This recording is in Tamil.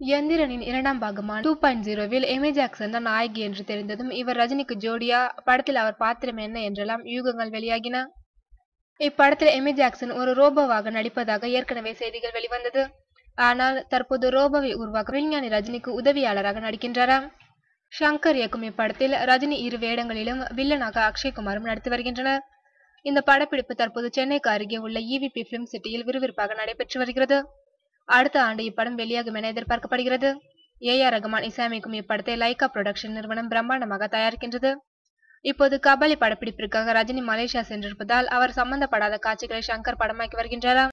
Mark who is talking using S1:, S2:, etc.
S1: எந்திரனின் இரண்டாம் பாகமான டூ பாயிண்ட் ஜீரோவில் எமி ஜாக்சன் தான் நாயகி என்று தெரிந்ததும் இவர் ரஜினிக்கு ஜோடியா படத்தில் அவர் பாத்திரம் என்ன என்றெல்லாம் யூகங்கள் வெளியாகின? இப்படத்தில் எமி ஜாக்சன் ஒரு ரோபோவாக நடிப்பதாக ஏற்கனவே செய்திகள் வெளிவந்தது. ஆனால் தற்போது ரோபோவை உருவாக்க விஞ்ஞானி ரஜினிக்கு உதவியாளராக நடிக்கின்றாராம் ஷங்கர் இயக்கும் இப்படத்தில் ரஜினி இரு வேடங்களிலும் வில்லனாக அக்ஷய்குமாரும் நடித்து வருகின்றனர். இந்த படப்பிடிப்பு தற்போது சென்னைக்கு அருகே உள்ள இவிபி பிலிம் சிட்டியில் விறுவிறுப்பாக நடைபெற்று வருகிறது. அடுத்த ஆண்டு இப்படம் வெளியாகும் என எதிர்பார்க்கப்படுகிறது. ஏ ஆர் ரகுமான் இசையமைக்கும் இப்படத்தை லைகா புரொடக்ஷன் நிறுவனம் பிரம்மாண்டமாக தயாரிக்கின்றது. இப்போது கபாலி படப்பிடிப்பிற்காக ரஜினி மலேசியா சென்றிருப்பதால் அவர் சம்பந்தப்படாத காட்சிகளை ஷங்கர் படமாக்கி வருகின்றாராம்